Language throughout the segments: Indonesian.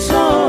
sol.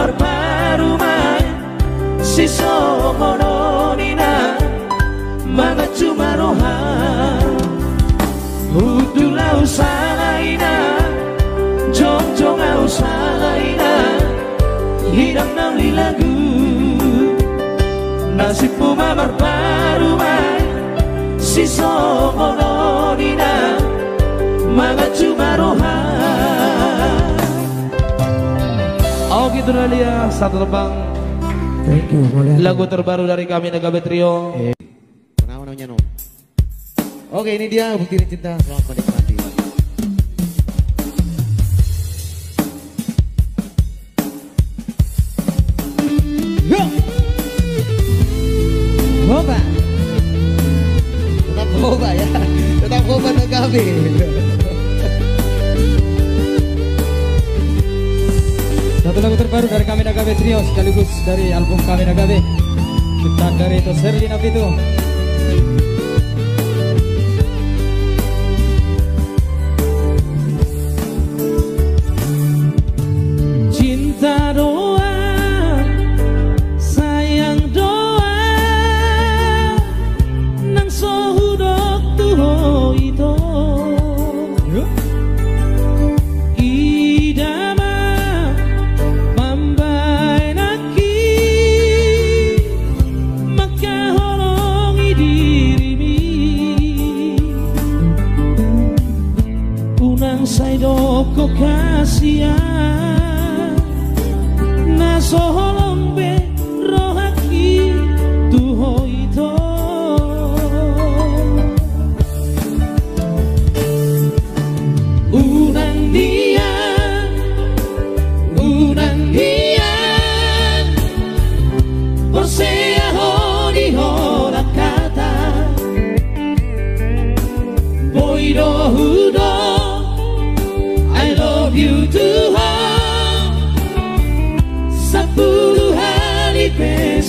kamar marumay Siso mononina Mga chumarohan Hudulaw sanay na Jongjong sanay na Hidang ng ilagu Nasib si somono Siso mononina cuma rohan. Kami Nagabe Trio. Eh, namanya no. Oke, ini dia bukti cinta. Selamat menikmati. Dari album kami Nagabe. Ciptaan dari itu Serlina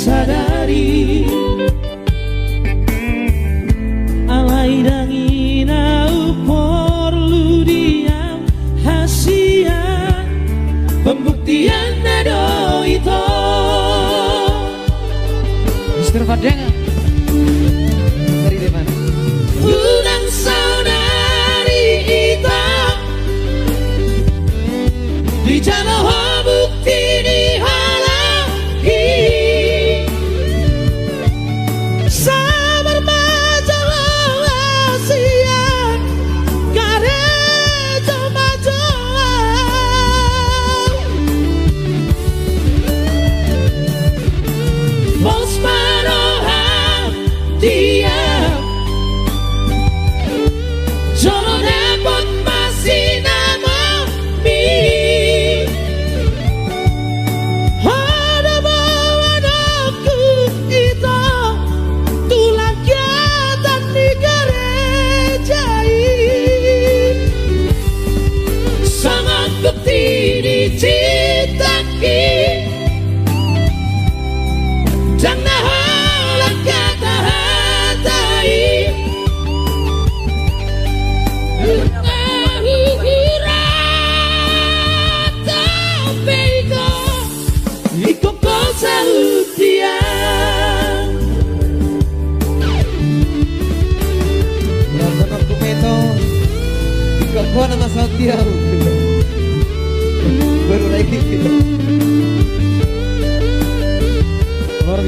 sadari. Alai dangi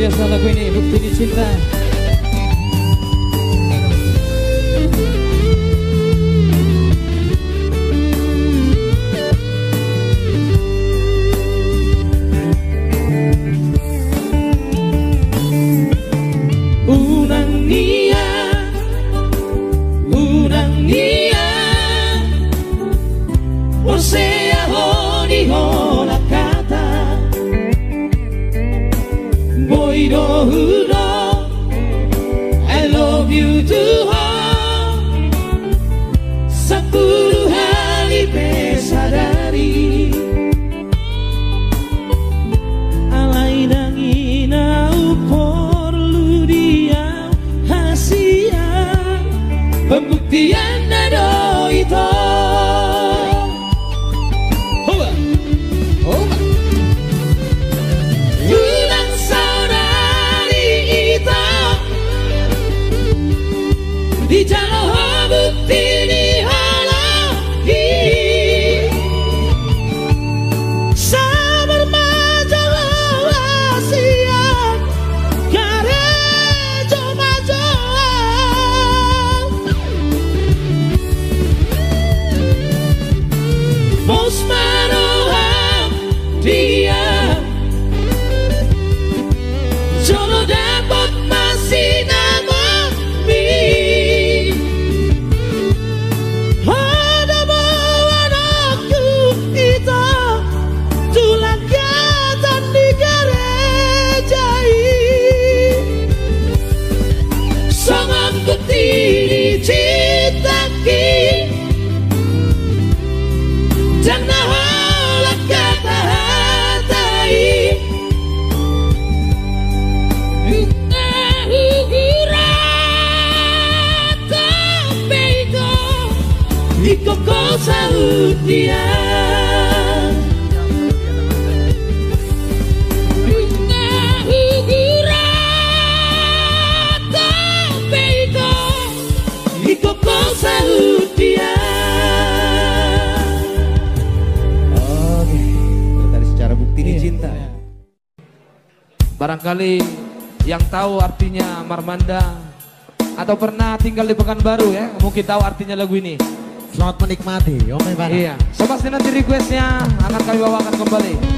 biasa lagu ini bukti ini cinta ti enero y todo Iya. Ya. Barangkali yang tahu artinya Marmanda atau pernah tinggal di Pekanbaru ya, mungkin tahu artinya lagu ini. Selamat menikmati, oke okay, Pak. Iya. Sobat Sinar di requestnya akan kami bawakan kembali.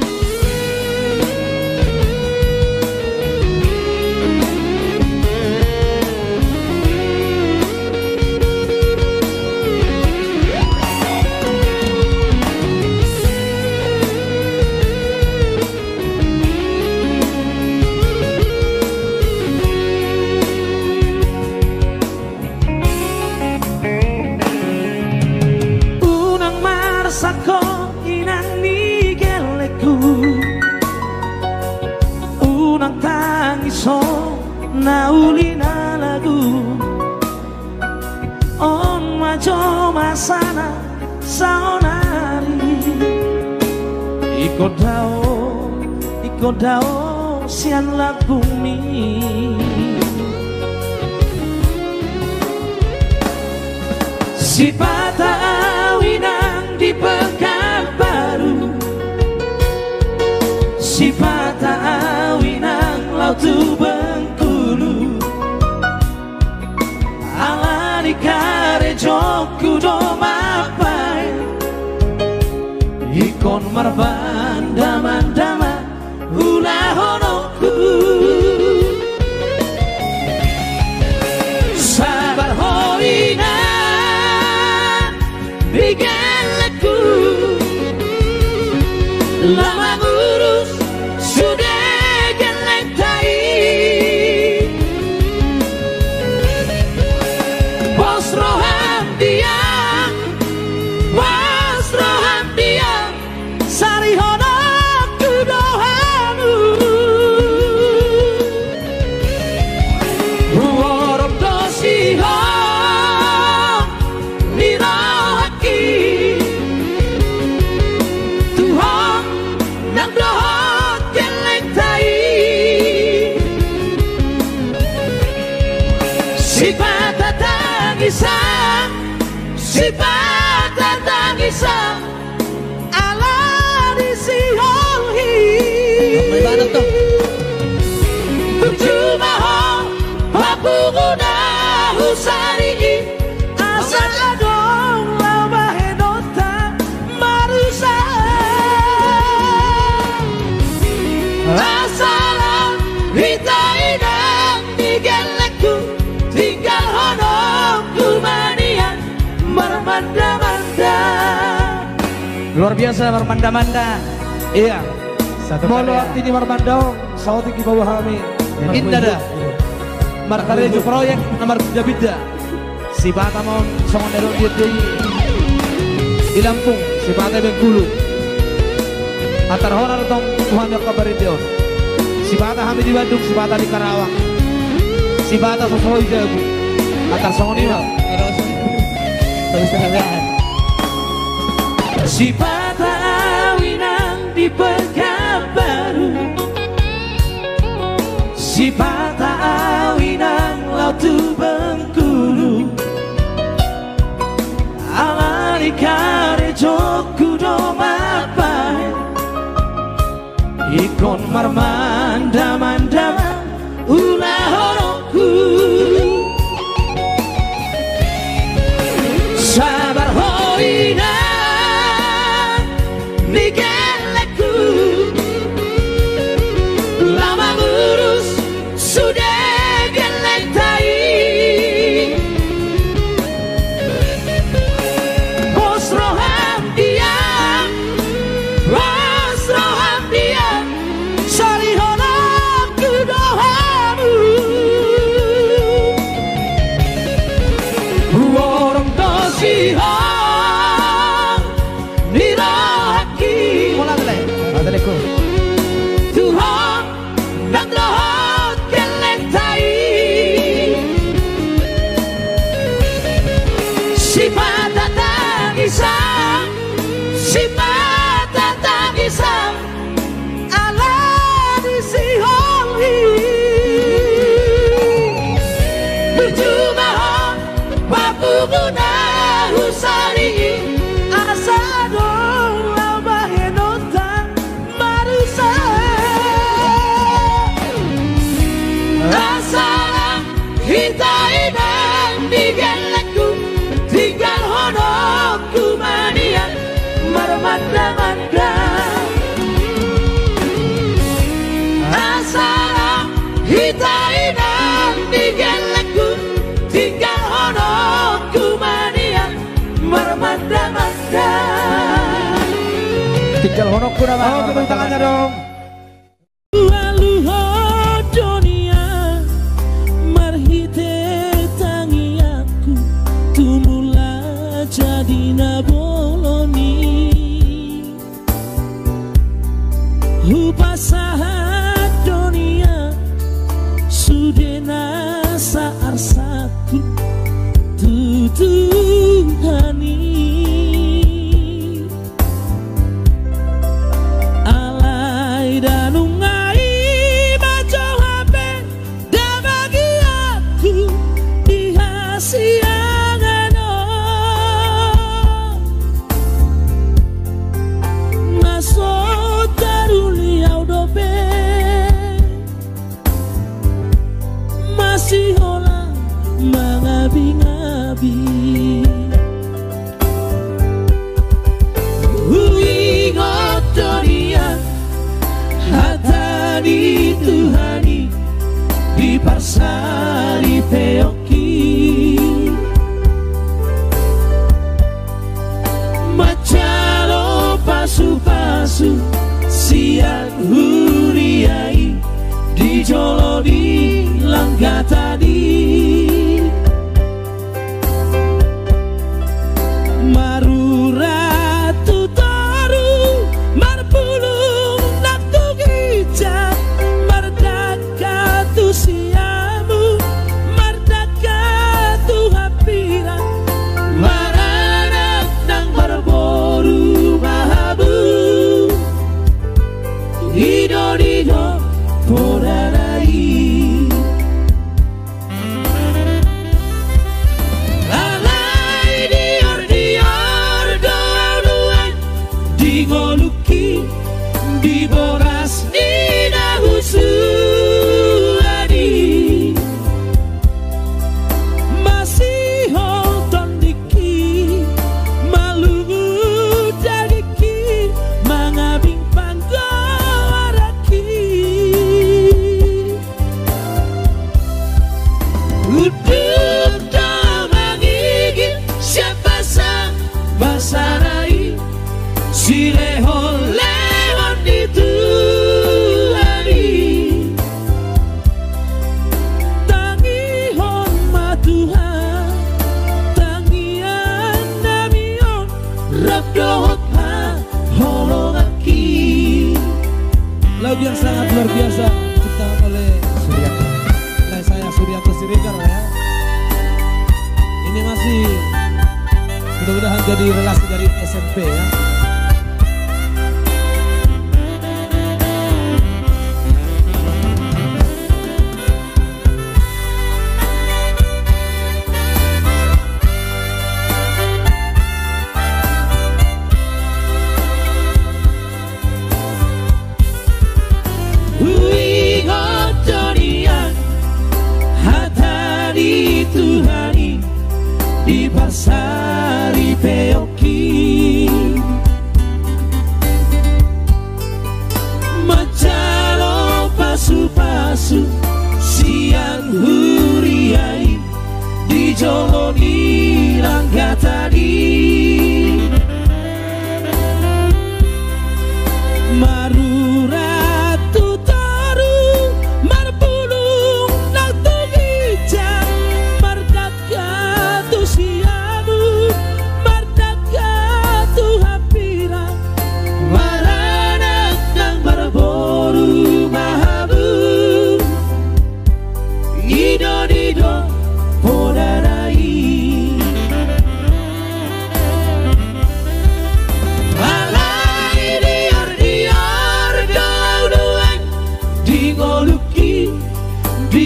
Naulina lagu On majo masana saonari. Iko dao, iko dao sian la bumi Si patah winang di Pekanbaru Si patah winang lautu joku do mapai. Ikon marban daman daman Ulah roham dia Tinggal Marmanda-manda Luar biasa Marmanda-manda. Iya. Satu Molo arti di Marmandong, sauti ki bawah kami. Indah dah. Markarejo proyek nomor bida-bida. Si bata mon songon dero dia di di Lampung, si bata Bengkulu. Antar horar tong Tuhan yang kabar Dios. Si bata kami di Bandung, si bata di Karawang. Si bata sosoi jago. Antar songon ima. Terus terang. Si patah winang di Pekanbaru Si Ikon marmanda Tinggal honok pun apa? Oh, tepuk tangannya dong. di Pasari Peoki. Macalo pasu-pasu siang huriai di Jolo di Langgata di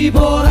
Libora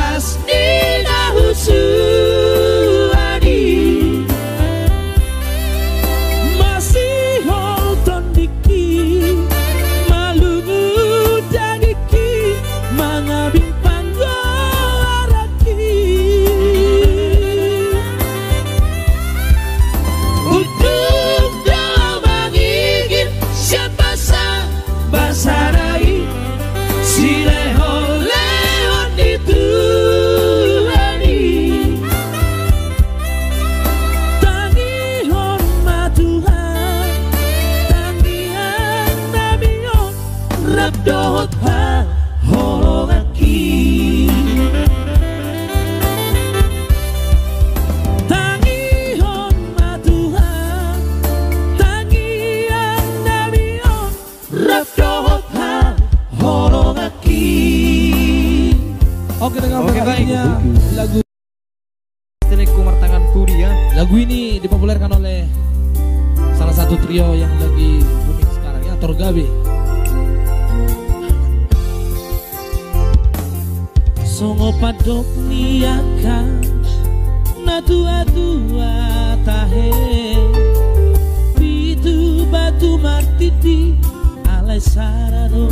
baiknya lagu Teleku Martangan Puri ya. Lagu ini dipopulerkan oleh salah satu trio yang lagi booming sekarang ya, Torgabe. Songo padok niakan na tua tua tahe pitu batu martiti alai sarado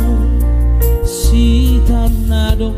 si tanadok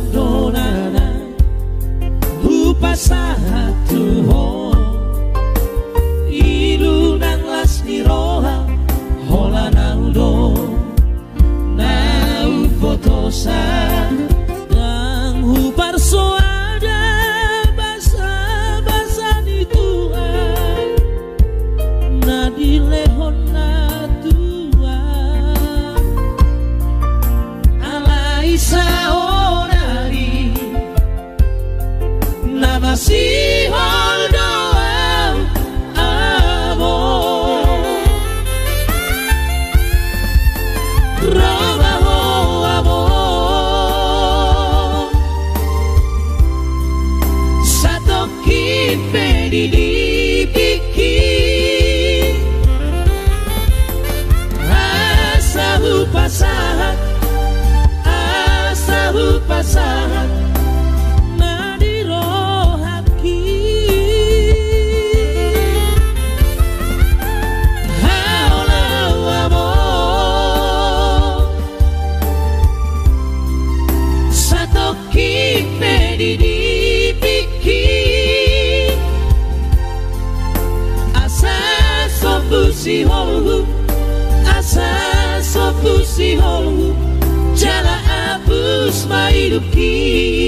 pasar tu voz. to be.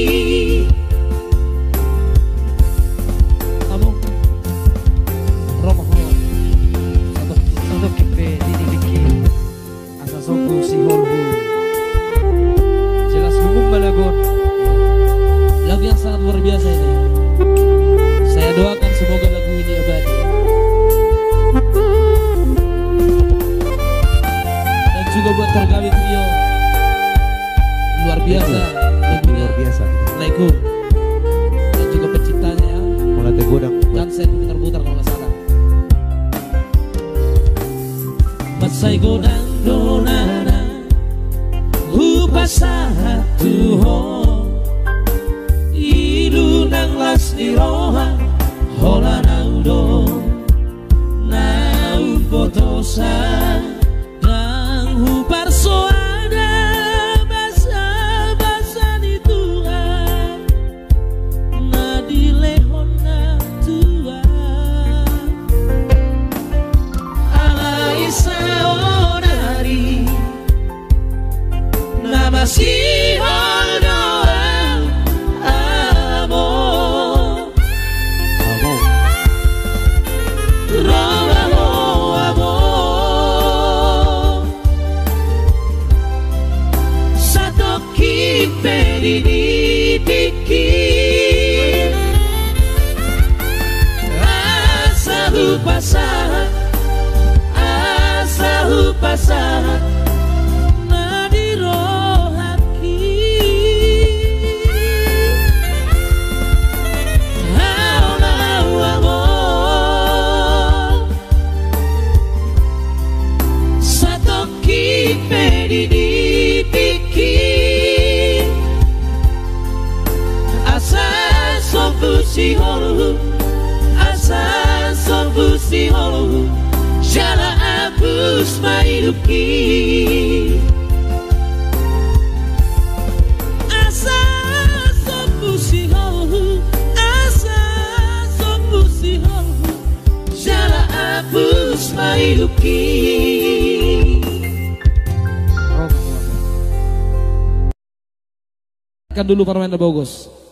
dulu permainan bagus.